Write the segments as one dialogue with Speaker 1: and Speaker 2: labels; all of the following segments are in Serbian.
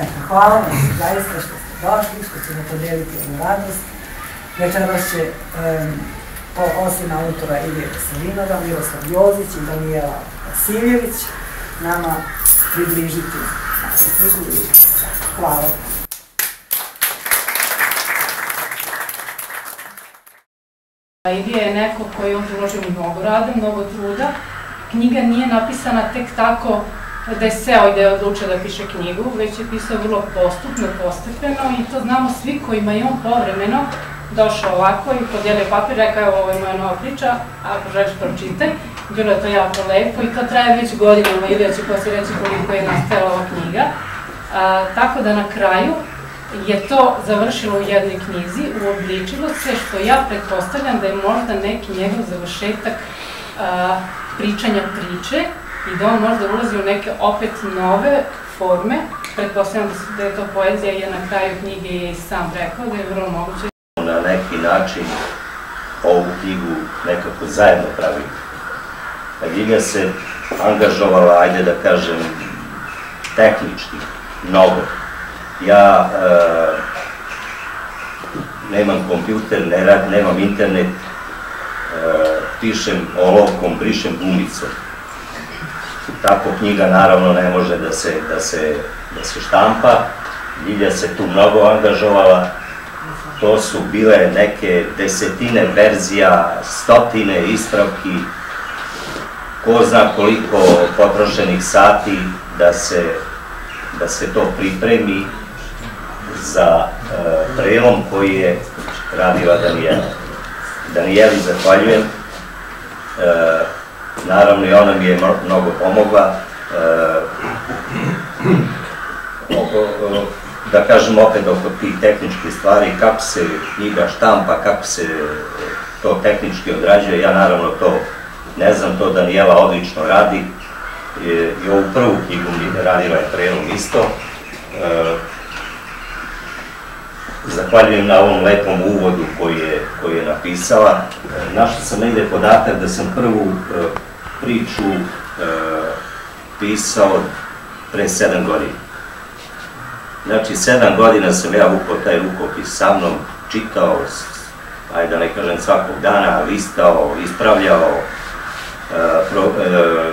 Speaker 1: Eto, hvala vam zaista što ste došli, što ćemo podeliti ovu radost. Večeras će, um, po, osim autora Ilije Veselinova, Miroslav Jozić i Danijela Vasiljević nama približiti našu knjigu hvala.
Speaker 2: Ilija je neko koji on uložio mnogo rada, mnogo truda. Knjiga nije napisana tek tako da je seo i da je odlučio da piše knjigu, već je pisao vrlo postupno, postepeno i to znamo svi kojima je on povremeno došao ovako i podijelio papir, rekao ovo je moja nova priča, ako želiš pročitaj. Bilo je to jako lepo i to traje već godinama, Ilija će poslije reći koliko je nastajala ova knjiga. A, tako da na kraju je to završilo u jednoj knjizi, uobličilo se što ja pretpostavljam da je možda neki njegov završetak a, pričanja priče i da on možda ulazi u neke opet nove forme. Pretpostavljam da je to poezija i na kraju knjige je i sam rekao da je vrlo moguće.
Speaker 3: Na neki način ovu knjigu nekako zajedno pravi. Ilja se angažovala, ajde da kažem, tehnički, mnogo ja e, nemam kompjuter, ne rad, nemam internet, e, pišem olovkom, brišem gumicom. Tako knjiga naravno ne može da se, da se, da se štampa. Ljilja se tu mnogo angažovala. To su bile neke desetine verzija, stotine ispravki, ko zna koliko potrošenih sati da se, da se to pripremi za e, prelom koji je radila Danijela. Danijeli zahvaljujem. E, naravno i ona mi je mnogo pomogla. E, da kažem opet oko tih tehničkih stvari, kako se knjiga štampa, kako se to tehnički odrađuje, ja naravno to ne znam, to Danijela odlično radi. I ovu prvu knjigu radila je prelom isto. E, Zahvaljujem na ovom lepom uvodu koji je, koji je napisala. Našao sam negde podatak da sam prvu e, priču e, pisao pre sedam godina. Znači, sedam godina sam ja vukao taj rukopis sa mnom, čitao, ajde da ne kažem svakog dana, listao, ispravljao. E, pro, e,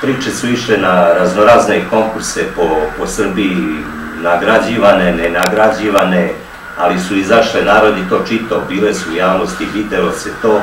Speaker 3: priče su išle na raznorazne konkurse po, po Srbiji, nagrađivane, nenagrađivane, ali su izašle, narodi to čitao, bile su u javnosti, videlo se to